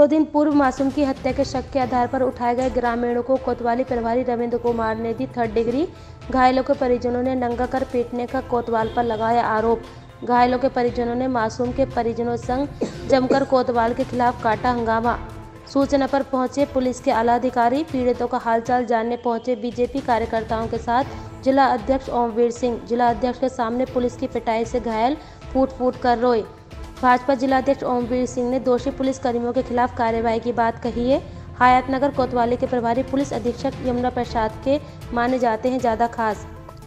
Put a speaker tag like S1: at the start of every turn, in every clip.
S1: दो दिन पूर्व मासूम की हत्या के शक के आधार पर उठाए गए ग्रामीणों को कोतवाली प्रभारी रविंद्र कुमार ने दी थर्ड डिग्री। घायलों के परिजनों ने नंगा कर पीटने का कोतवाल पर लगाया आरोप। घायलों के परिजनों ने मासूम के परिजनों संग जमकर कोतवाल के खिलाफ काटा हंगामा। सूचना पर पहुँचे पुलिस के आला अधिकारी पीड़ितों का हालचाल जानने पहुँचे बीजेपी कार्यकर्ताओं के साथ जिला अध्यक्ष ओमवीर सिंह। जिला अध्यक्ष के सामने पुलिस की पिटाई से घायल फूट फूट कर रोए। भाजपा जिलाध्यक्ष ओमवीर सिंह ने दोषी पुलिस कर्मियों के खिलाफ कार्रवाई की बात कही है। हयातनगर कोतवाली के प्रभारी पुलिस अधीक्षक यमुना प्रसाद के माने जाते हैं ज़्यादा खास।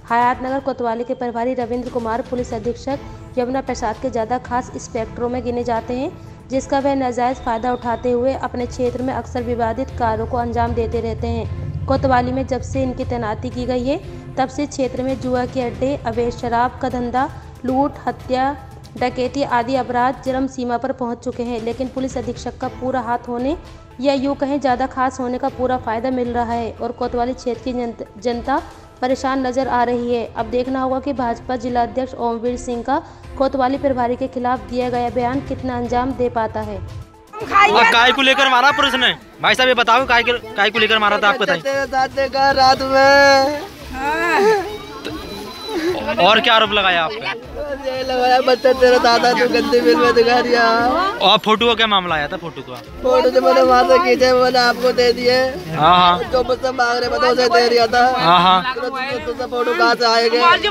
S1: हयातनगर कोतवाली के प्रभारी रविंद्र कुमार पुलिस अधीक्षक यमुना प्रसाद के ज़्यादा खास इंस्पेक्टरों में गिने जाते हैं, जिसका वह नाजायज़ फ़ायदा उठाते हुए अपने क्षेत्र में अक्सर विवादित कार्यों को अंजाम देते रहते हैं। कोतवाली में जब से इनकी तैनाती की गई है, तब से क्षेत्र में जुआ के अड्डे, अवैध शराब का धंधा, लूट, हत्या डकैती आदि अपराध चरम सीमा पर पहुँच चुके हैं लेकिन पुलिस अधीक्षक का पूरा हाथ होने या यूँ कहें ज़्यादा खास होने का पूरा फ़ायदा मिल रहा है और कोतवाली क्षेत्र की जनता परेशान नज़र आ रही है। अब देखना होगा कि भाजपा जिला अध्यक्ष ओमवीर सिंह का कोतवाली प्रभारी के खिलाफ दिया गया बयान कितना अंजाम दे पाता है।
S2: और काय को लेकर मारा पुलिस ने? भाई साहब ये बताओ काय काय को लेकर मारा था आपको
S3: रात में।
S2: और क्या आरोप लगाया आप
S3: बच्चा तेरा दादा तू गंदी फ़िल्म में दिखा दिया
S2: और फ़ोटो का क्या मामला आया था फ़ोटो का?
S3: फ़ोटो जो मैंने वहाँ से खींचे मैंने आपको दे दिए।
S2: हाँ हाँ।
S3: जो मुझसे मांग रहे मैं उसे दे दिया था।
S2: हाँ हाँ।
S3: तुझसे फ़ोटो कहाँ से आएँगे?
S2: ही-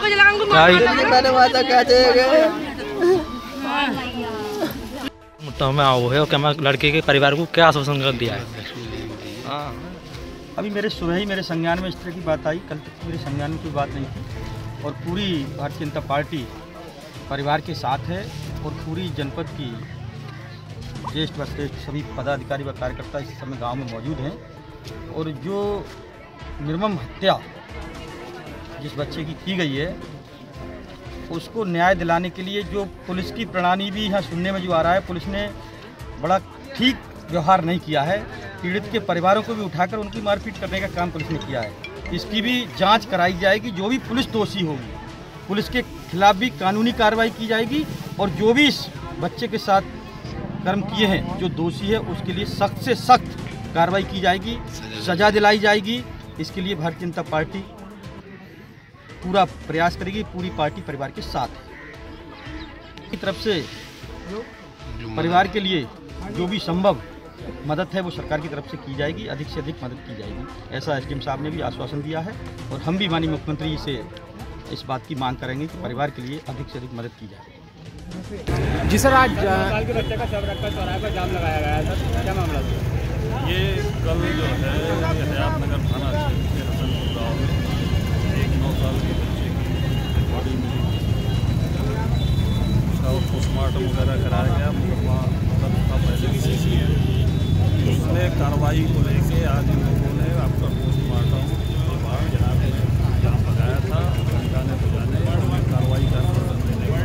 S3: फिर भी मैंने वहाँ से कैसे गए
S2: तो मैं आओ है और क्या मैं लड़के के परिवार को क्या आश्वासन कर दिया है?
S4: हाँ। अभी मेरे सुबह ही मेरे संज्ञान में इस तरह की बात आई कल तक मेरे संज्ञान में कोई बात नहीं थी और पूरी भारतीय जनता पार्टी परिवार के साथ है और पूरी जनपद की ज्येष्ठ व श्रेष्ठ सभी पदाधिकारी व कार्यकर्ता इस समय गाँव में मौजूद हैं। और जो निर्मम हत्या जिस बच्चे की की गई है, उसको न्याय दिलाने के लिए जो पुलिस की प्रणाली भी यहाँ सुनने में जो आ रहा है, पुलिस ने बड़ा ठीक व्यवहार नहीं किया है। पीड़ित के परिवारों को भी उठाकर उनकी मारपीट करने का काम पुलिस ने किया है। इसकी भी जाँच कराई जाएगी, जो भी पुलिस दोषी होगी, पुलिस के खिलाफ भी कानूनी कार्रवाई की जाएगी और जो भी इस बच्चे के साथ कर्म किए हैं, जो दोषी है, उसके लिए सख्त से सख्त कार्रवाई की जाएगी, सजा दिलाई जाएगी। इसके लिए भारतीय जनता पार्टी पूरा प्रयास करेगी, पूरी पार्टी परिवार के साथ। की तरफ़ से परिवार के लिए जो भी संभव मदद है, वो सरकार की तरफ़ से की जाएगी, अधिक से अधिक मदद की जाएगी। ऐसा एसडीएम साहब ने भी आश्वासन दिया है और हम भी माननीय मुख्यमंत्री से इस बात की मांग करेंगे कि परिवार के लिए अधिक से अधिक मदद की जाए।
S5: जी सर आज
S6: साल के बच्चे का शव रखकर चौराहे पर जाम लगाया गया था क्या मामला
S7: ये कल जो है हयात नगर थाना क्षेत्र के हसनपुर गाँव में एक नौ साल के बच्चे की बॉडी मिली उसका पोस्टमार्टम वगैरह कराया गया मुकदमा मतलब था पहले भी इसलिए उसमें कार्रवाई को लेके आज इन लोगों ने आपका पोस्टमार्टम के बाद जनाब ने जाम लगाया था जाने तो जाने उन्हें कार्रवाई का आश्वासन देने का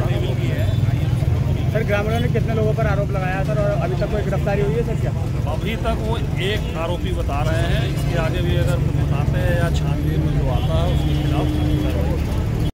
S6: सर ग्रामीणों ने कितने लोगों पर आरोप लगाया सर, और अभी तक कोई गिरफ्तारी हुई है सर क्या?
S7: अभी तक वो एक आरोपी बता रहे हैं, इसके आगे भी अगर बताते हैं या छानबीन में जो आता है, उसके खिलाफ